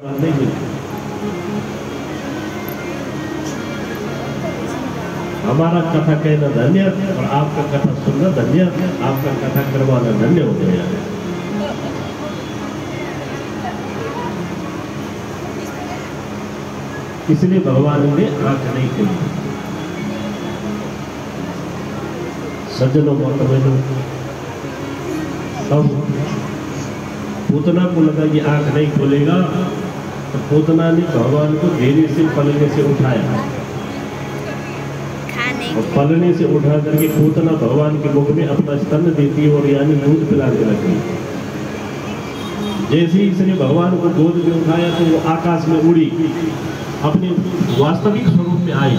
हमारा कथा कहना धन्य, और आपका कथा सुनना धन्य, आपका कथा करवाना धन्य हो गया। इसलिए भगवान ने आँख नहीं खोली। सज्जनों मोहतरमैनों तब पूतना को लगा कि आँख नहीं खोलेगा। पूतना ने भगवान को धीरे से पलने से उठाया और पलने से उठा करके खोदना भगवान के मुख में अपना स्तन देती है और यानी दूध पिला के रखती है जैसे ही इसने भगवान को गोद में उठाया तो वो आकाश में उड़ी। अपने वास्तविक स्वरूप में आई।